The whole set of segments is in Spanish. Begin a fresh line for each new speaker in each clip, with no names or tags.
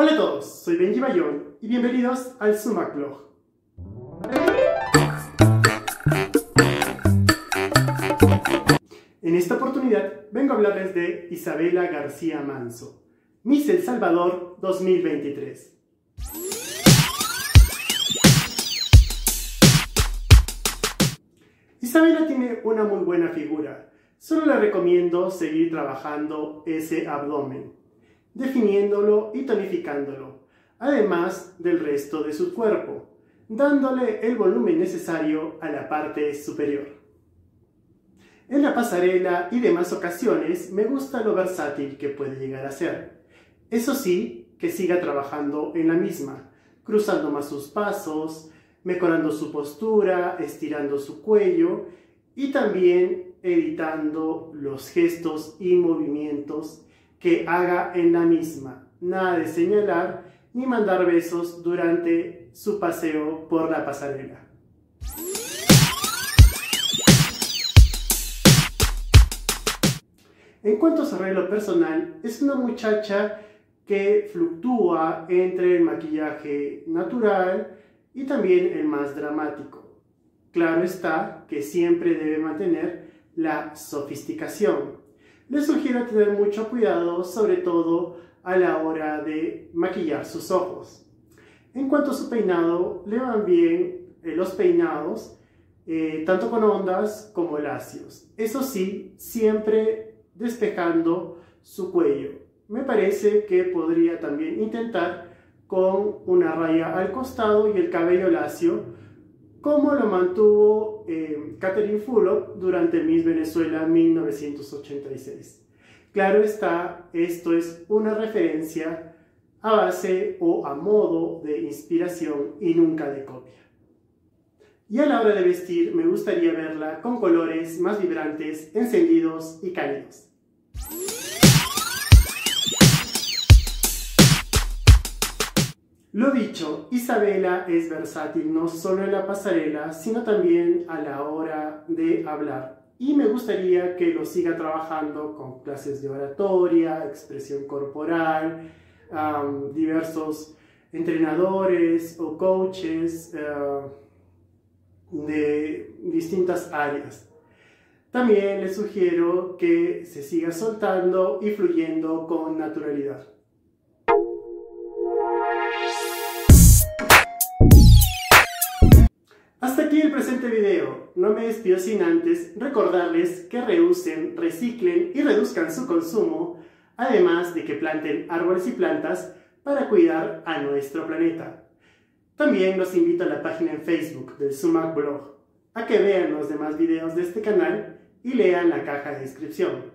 Hola a todos, soy Benji Bayón y bienvenidos al Sumac Blog. En esta oportunidad vengo a hablarles de Isabela García Manso, Miss El Salvador 2023. Isabela tiene una muy buena figura, solo le recomiendo seguir trabajando ese abdomen definiéndolo y tonificándolo, además del resto de su cuerpo, dándole el volumen necesario a la parte superior. En la pasarela y demás ocasiones me gusta lo versátil que puede llegar a ser. Eso sí, que siga trabajando en la misma, cruzando más sus pasos, mejorando su postura, estirando su cuello y también editando los gestos y movimientos que haga en la misma. Nada de señalar ni mandar besos durante su paseo por la pasarela. En cuanto a su arreglo personal, es una muchacha que fluctúa entre el maquillaje natural y también el más dramático. Claro está que siempre debe mantener la sofisticación, les sugiero tener mucho cuidado, sobre todo a la hora de maquillar sus ojos. En cuanto a su peinado, le van bien eh, los peinados, eh, tanto con ondas como lacios. Eso sí, siempre despejando su cuello. Me parece que podría también intentar con una raya al costado y el cabello lacio, como lo mantuvo eh, Catherine Fulop durante Miss Venezuela 1986. Claro está, esto es una referencia a base o a modo de inspiración y nunca de copia. Y a la hora de vestir me gustaría verla con colores más vibrantes, encendidos y cálidos. Lo dicho, Isabela es versátil no solo en la pasarela, sino también a la hora de hablar. Y me gustaría que lo siga trabajando con clases de oratoria, expresión corporal, diversos entrenadores o coaches eh, de distintas áreas. También les sugiero que se siga soltando y fluyendo con naturalidad. Hasta aquí el presente video. No me despido sin antes recordarles que reusen, reciclen y reduzcan su consumo, además de que planten árboles y plantas para cuidar a nuestro planeta. También los invito a la página en Facebook del Sumac Blog, a que vean los demás videos de este canal y lean la caja de descripción.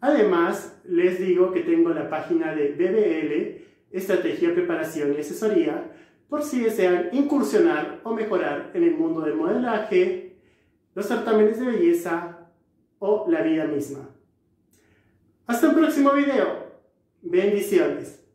Además, les digo que tengo la página de BBL, Estrategia, Preparación y Asesoría, por si desean incursionar o mejorar en el mundo del modelaje, los certámenes de belleza o la vida misma. Hasta un próximo video. Bendiciones.